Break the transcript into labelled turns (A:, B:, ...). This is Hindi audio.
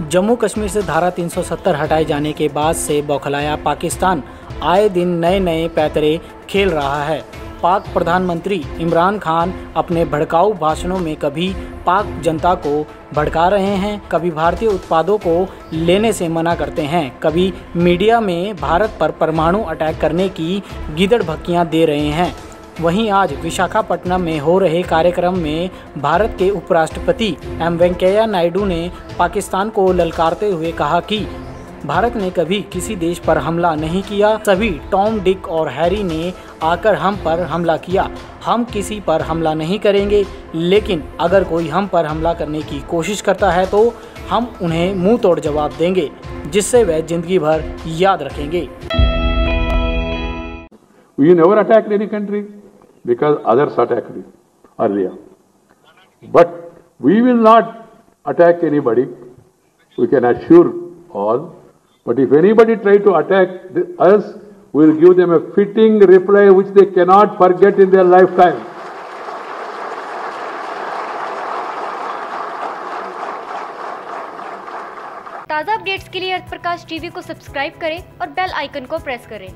A: जम्मू कश्मीर से धारा 370 हटाए जाने के बाद से बौखलाया पाकिस्तान। आए दिन नए नए पैतरे खेल रहा है। पाक प्रधानमंत्री इमरान खान अपने भड़काऊ भाषणों में कभी पाक जनता को भड़का रहे हैं, कभी भारतीय उत्पादों को लेने से मना करते हैं, कभी मीडिया में भारत पर परमाणु अटैक करने की गिदड़ भक्कियाँ दे रहे हैं। वहीं आज विशाखापट्टनम में हो रहे कार्यक्रम में भारत के उपराष्ट्रपति एम वेंकैया नायडू ने पाकिस्तान को ललकारते हुए कहा कि भारत ने कभी किसी देश पर हमला नहीं किया। सभी टॉम, डिक और हैरी ने आकर हम पर हमला किया। हम किसी पर हमला नहीं करेंगे, लेकिन अगर कोई हम पर हमला करने की कोशिश करता है तो हम उन्हें मुँह तोड़ जवाब देंगे, जिससे वह ज़िंदगी भर याद रखेंगे।
B: We never attacked any country? because others attacked it earlier. But we will not attack anybody. We can assure all. But if anybody try to attack the- us, we will give them a fitting reply which they cannot forget in their lifetime.
C: ताज़ा अपडेट्स के लिए अर्थ प्रकाश टीवी को सब्सक्राइब करें और बेल आइकन को प्रेस करें